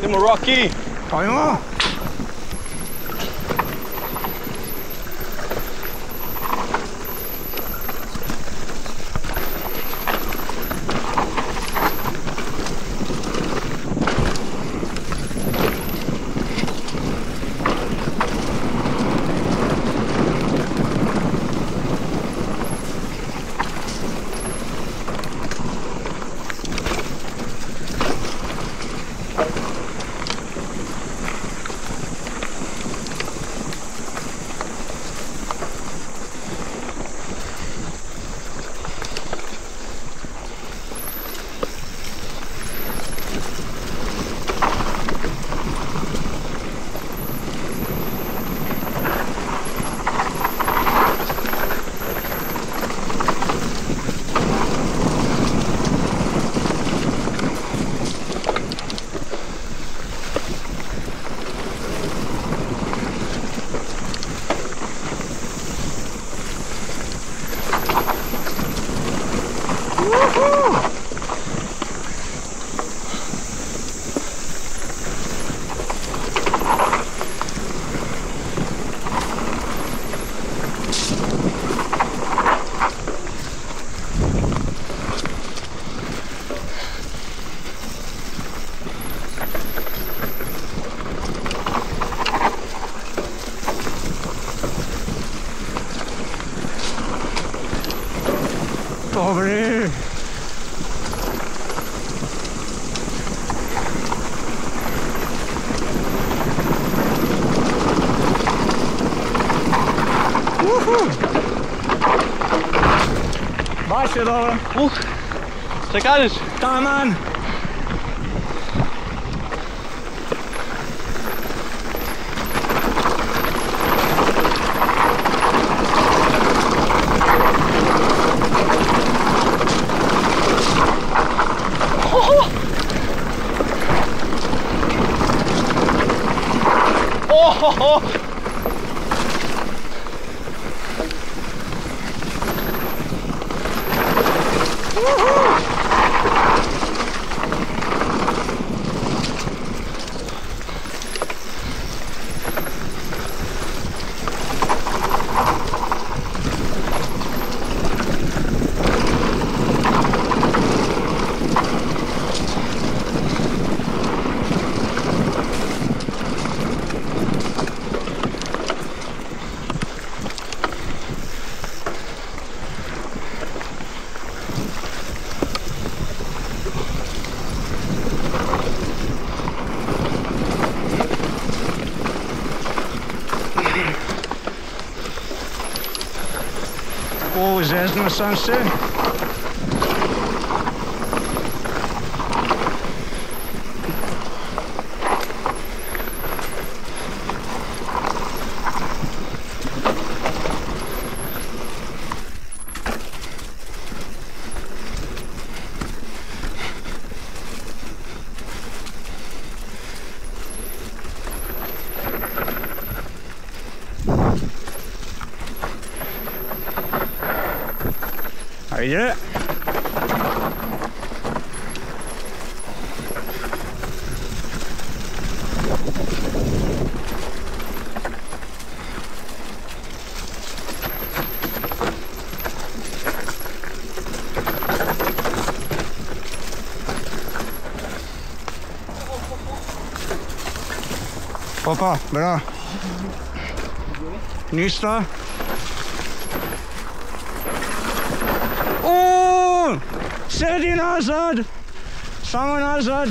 Demorou aqui. Caiu. Over here. Başlayalım. Uh, czekalisz. Tamam. Oh, ho, ho. Kažeš? Taman! Ohoho! O, zeznuo sam Ajde. Opa, bra. Ništa. O, sedi nazad. Samo nazad.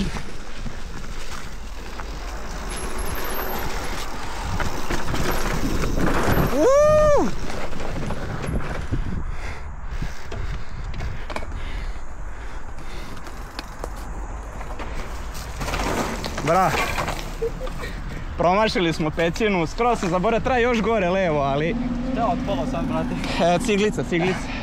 Uuu. Bra. Promašili smo pećinu, skoro sam zaboravio, traje još gore levo, ali... Je otpalo sad, brate? E, ciglica, ciglica.